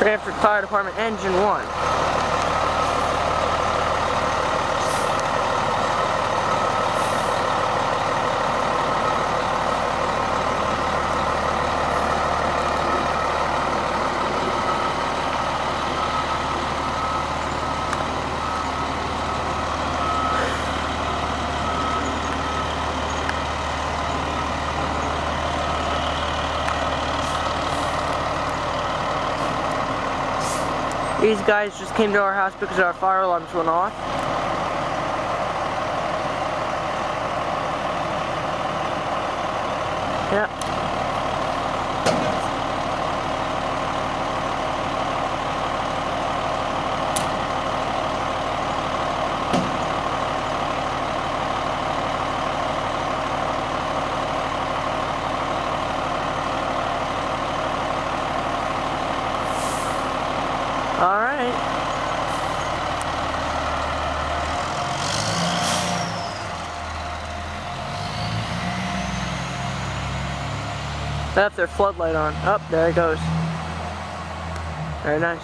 Cranford Fire Department Engine 1. These guys just came to our house because our fire alarms went off. Yep. Right. That's their floodlight on. Up, oh, there it goes. Very nice.